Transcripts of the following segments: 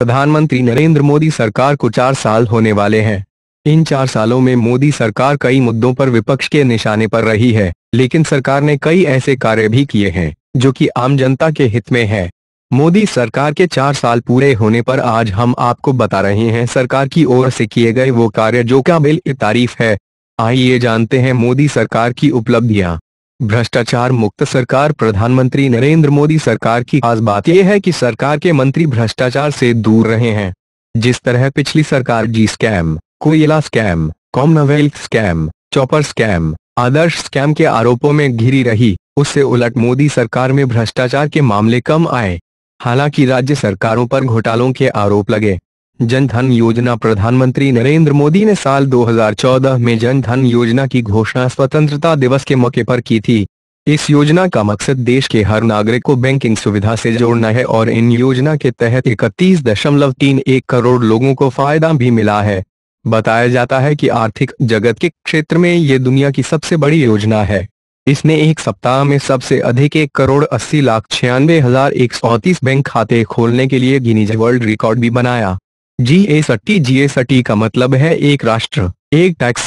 प्रधानमंत्री नरेंद्र मोदी सरकार को चार साल होने वाले हैं। इन चार सालों में मोदी सरकार कई मुद्दों पर विपक्ष के निशाने पर रही है, लेकिन सरकार ने कई ऐसे कार्य भी किए हैं, जो कि आम जनता के हित में है। मोदी सरकार के चार साल पूरे होने पर आज हम आपको बता रहे हैं सरकार की ओर से किए गए वो कार्य जो काबिल तारीफ़ है। आइए जानते हैं मोदी सरकार की उपलब्धियाँ। भ्रष्टाचार मुक्त सरकार, प्रधानमंत्री नरेंद्र मोदी सरकार की खास बात यह है कि सरकार के मंत्री भ्रष्टाचार से दूर रहे हैं। जिस तरह पिछली सरकार जी स्कैम, कोयला scam, Commonwealth scam, chopper scam, Adarsh scam के आरोपों में घिरी रही, उससे उलट मोदी सरकार में भ्रष्टाचार के मामले कम आए। हालाँकि राज्य सरकारों पर घोटालों के आरोप लगे। जन धन योजना प्रधानमंत्री नरेंद्र मोदी ने साल 2014 में जन धन योजना की घोषणा स्वतंत्रता दिवस के मौके पर की थी। इस योजना का मकसद देश के हर नागरिक को बैंकिंग सुविधा से जोड़ना है और इन योजना के तहत इकतीस दशमलव तीन एक करोड़ लोगों को फ़ायदा भी मिला है। बताया जाता है कि आर्थिक जगत के क्षेत्र में ये दुनिया की सबसे बड़ी योजना है। इसने एक सप्ताह में सबसे अधिक एक करोड़ अस्सी लाख छियानवे हज़ार एक सौ बैंक खाते खोलने के लिए गिनीज वर्ल्ड रिकॉर्ड भी बनाया। G S T G S T का मतलब है एक राष्ट्र, एक टैक्स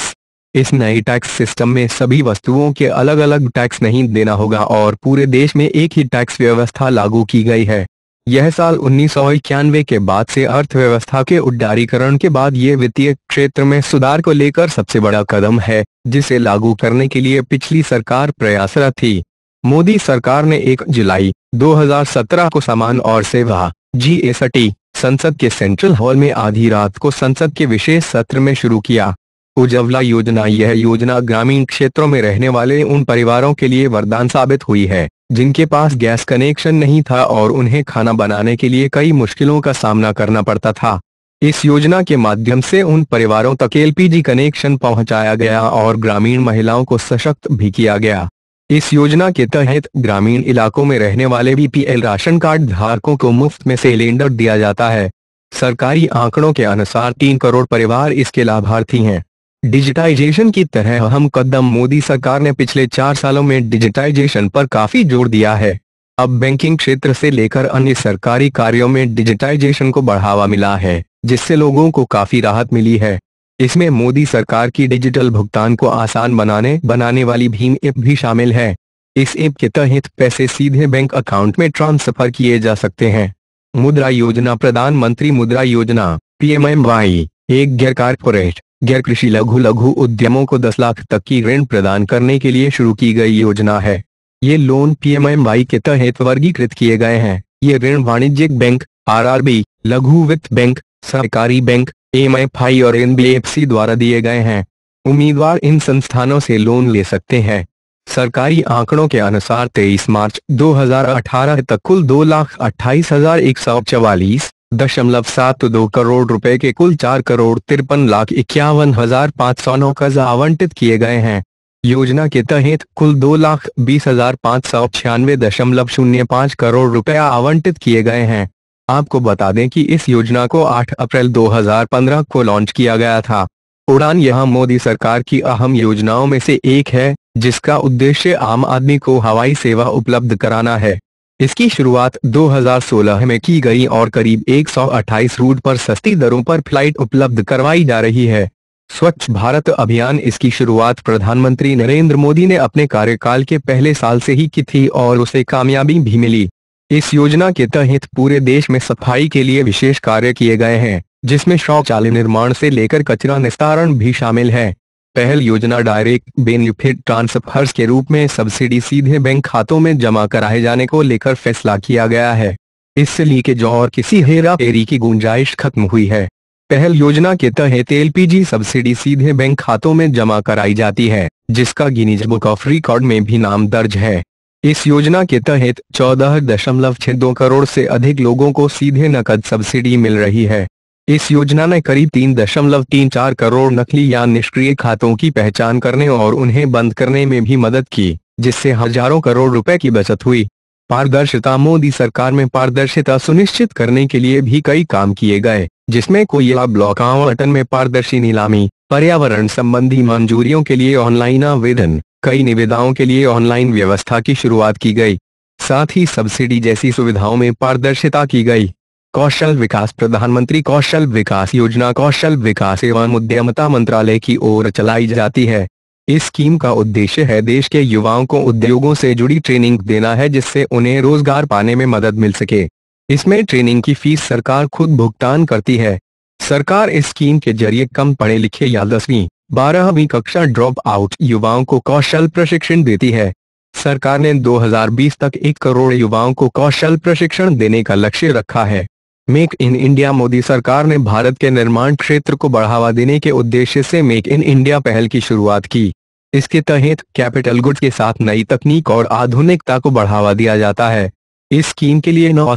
इस नए टैक्स सिस्टम में सभी वस्तुओं के अलग अलग टैक्स नहीं देना होगा और पूरे देश में एक ही टैक्स व्यवस्था लागू की गई है। यह साल उन्नीस सौ इक्यानवे के बाद से अर्थव्यवस्था के उदारीकरण के बाद ये वित्तीय क्षेत्र में सुधार को लेकर सबसे बड़ा कदम है, जिसे लागू करने के लिए पिछली सरकार प्रयासरत थी। मोदी सरकार ने 1 जुलाई 2017 को सामान और सेवा जीएसटी संसद के सेंट्रल हॉल में आधी रात को संसद के विशेष सत्र में शुरू किया। उज्ज्वला योजना, यह योजना ग्रामीण क्षेत्रों में रहने वाले उन परिवारों के लिए वरदान साबित हुई है, जिनके पास गैस कनेक्शन नहीं था और उन्हें खाना बनाने के लिए कई मुश्किलों का सामना करना पड़ता था। इस योजना के माध्यम से उन परिवारों तक एलपीजी कनेक्शन पहुँचाया गया और ग्रामीण महिलाओं को सशक्त भी किया गया। इस योजना के तहत ग्रामीण इलाकों में रहने वाले बीपीएल राशन कार्ड धारकों को मुफ़्त में सिलेंडर दिया जाता है। सरकारी आंकड़ों के अनुसार तीन करोड़ परिवार इसके लाभार्थी हैं। डिजिटाइजेशन की तरह अहम कदम मोदी सरकार ने पिछले चार सालों में डिजिटाइजेशन पर काफ़ी ज़ोर दिया है। अब बैंकिंग क्षेत्र से लेकर अन्य सरकारी कार्यों में डिजिटाइजेशन को बढ़ावा मिला है, जिससे लोगों को काफ़ी राहत मिली है। इसमें मोदी सरकार की डिजिटल भुगतान को आसान बनाने बनाने वाली भीम ऐप भी शामिल है। इस ऐप के तहत पैसे सीधे बैंक अकाउंट में ट्रांसफ़र किए जा सकते हैं। मुद्रा योजना प्रधानमंत्री मुद्रा योजना, पीएमएमवाई, एक गैर कारपोरेट, गैर कृषि लघु लघु उद्यमों को 10 लाख तक की ऋण प्रदान करने के लिए शुरू की गई योजना है। ये लोन पीएमएमवाई के तहत वर्गीकृत किए गए हैं। ये ऋण वाणिज्यिक बैंक, आरआरबी, लघु वित्त बैंक सरकारी बैंक एमएफआई और एनबीएफसी द्वारा दिए गए हैं। उम्मीदवार इन संस्थानों से लोन ले सकते हैं। सरकारी आंकड़ों के अनुसार 23 मार्च 2018 तक कुल दो लाख अट्ठाईस हज़ार एक सौ चवालीस दशमलव सात दो करोड़ रुपए के कुल चार करोड़ तिरपन लाख इक्यावन हज़ार पाँच सौ नौ कर्ज आवंटित किए गए हैं। योजना के तहत कुल दो लाख बीस हज़ार पाँच सौ छियानवे दशमलव शून्य पाँच करोड़ रुपए आवंटित किए गए हैं। आपको बता दें कि इस योजना को 8 अप्रैल 2015 को लॉन्च किया गया था। उड़ान यह मोदी सरकार की अहम योजनाओं में से एक है, जिसका उद्देश्य आम आदमी को हवाई सेवा उपलब्ध कराना है। इसकी शुरुआत 2016 में की गई और करीब 128 रूट पर सस्ती दरों पर फ़्लाइट उपलब्ध करवाई जा रही है। स्वच्छ भारत अभियान इसकी शुरुआत प्रधानमंत्री नरेंद्र मोदी ने अपने कार्यकाल के पहले साल से ही की थी और उसे कामयाबी भी मिली। इस योजना के तहत पूरे देश में सफ़ाई के लिए विशेष कार्य किए गए हैं, जिसमें शौचालय निर्माण से लेकर कचरा निस्तारण भी शामिल है। पहल योजना डायरेक्ट बेनिफिट ट्रांसफर्स के रूप में सब्सिडी सीधे बैंक खातों में जमा कराए जाने को लेकर फैसला किया गया है। इससे लीकेज और किसी हेरा फेरी की गुंजाइश खत्म हुई है। पहल योजना के तहत एलपीजी सब्सिडी सीधे बैंक खातों में जमा कराई जाती है, जिसका गिनीज बुक ऑफ़ रिकॉर्ड में भी नाम दर्ज है। इस योजना के तहत चौदह दशमलव छह दो करोड़ से अधिक लोगों को सीधे नकद सब्सिडी मिल रही है। इस योजना ने करीब तीन दशमलव तीन चार करोड़ नकली या निष्क्रिय खातों की पहचान करने और उन्हें बंद करने में भी मदद की, जिससे हज़ारों करोड़ रुपए की बचत हुई। पारदर्शिता मोदी सरकार में पारदर्शिता सुनिश्चित करने के लिए भी कई काम किए गए, जिसमें कोयला ब्लॉक आवंटन में पारदर्शी नीलामी, पर्यावरण संबंधी मंजूरियों के लिए ऑनलाइन आवेदन कई निविदाओं के लिए ऑनलाइन व्यवस्था की शुरुआत की गई। साथ ही सब्सिडी जैसी सुविधाओं में पारदर्शिता की गई। कौशल विकास प्रधानमंत्री कौशल विकास योजना कौशल विकास एवं उद्यमता मंत्रालय की ओर चलाई जाती है। इस स्कीम का उद्देश्य है देश के युवाओं को उद्योगों से जुड़ी ट्रेनिंग देना है जिससे उन्हें रोज़गार पाने में मदद मिल सके। इसमें ट्रेनिंग की फ़ीस सरकार खुद भुगतान करती है। सरकार इस स्कीम के ज़रिए कम पढ़े लिखे या दसवीं बारहवीं कक्षा ड्रॉप आउट युवाओं को कौशल प्रशिक्षण देती है। सरकार ने 2020 तक एक करोड़ युवाओं को कौशल प्रशिक्षण देने का लक्ष्य रखा है। मेक इन इंडिया मोदी सरकार ने भारत के निर्माण क्षेत्र को बढ़ावा देने के उद्देश्य से मेक इन इंडिया पहल की शुरुआत की। इसके तहत कैपिटल गुड्स के साथ नई तकनीक और आधुनिकता को बढ़ावा दिया जाता है। इस स्कीम के लिए नौ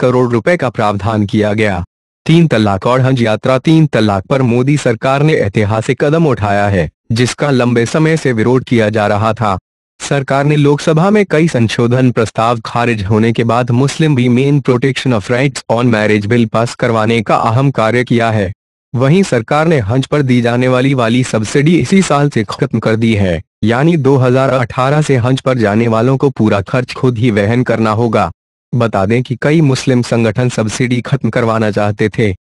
करोड़ रुपए का प्रावधान किया गया। तीन तलाक और हज यात्रा तीन तलाक पर मोदी सरकार ने ऐतिहासिक कदम उठाया है, जिसका लंबे समय से विरोध किया जा रहा था। सरकार ने लोकसभा में कई संशोधन प्रस्ताव खारिज होने के बाद Muslim women protection of rights on marriage bill pass करवाने का अहम कार्य किया है। वहीं सरकार ने हज पर दी जाने वाली वाली सब्सिडी इसी साल से खत्म कर दी है, यानी 2018 से हज पर जाने वालों को पूरा खर्च खुद ही वहन करना होगा। बता दें कि कई मुस्लिम संगठन सब्सिडी खत्म करवाना चाहते थे।